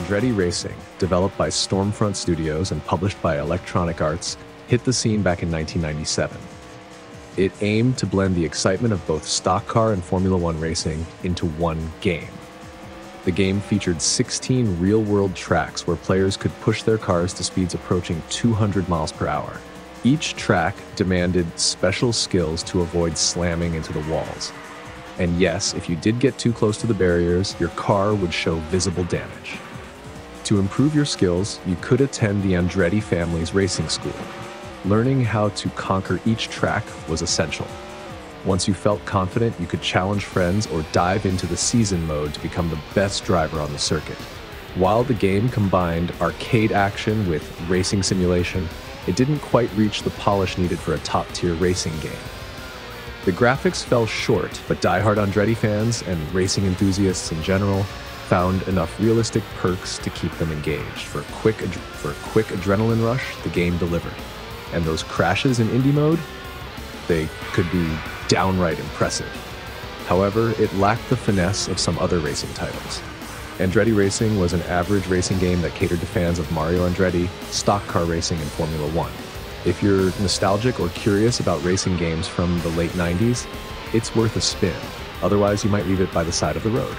Andretti Racing, developed by Stormfront Studios and published by Electronic Arts, hit the scene back in 1997. It aimed to blend the excitement of both stock car and Formula One racing into one game. The game featured 16 real world tracks where players could push their cars to speeds approaching 200 miles per hour. Each track demanded special skills to avoid slamming into the walls. And yes, if you did get too close to the barriers, your car would show visible damage. To improve your skills, you could attend the Andretti family's racing school. Learning how to conquer each track was essential. Once you felt confident, you could challenge friends or dive into the season mode to become the best driver on the circuit. While the game combined arcade action with racing simulation, it didn't quite reach the polish needed for a top tier racing game. The graphics fell short, but die-hard Andretti fans and racing enthusiasts in general found enough realistic perks to keep them engaged. For a quick, for a quick adrenaline rush, the game delivered. And those crashes in Indy mode, they could be downright impressive. However, it lacked the finesse of some other racing titles. Andretti Racing was an average racing game that catered to fans of Mario Andretti, stock car racing, and Formula One. If you're nostalgic or curious about racing games from the late 90s, it's worth a spin. Otherwise, you might leave it by the side of the road.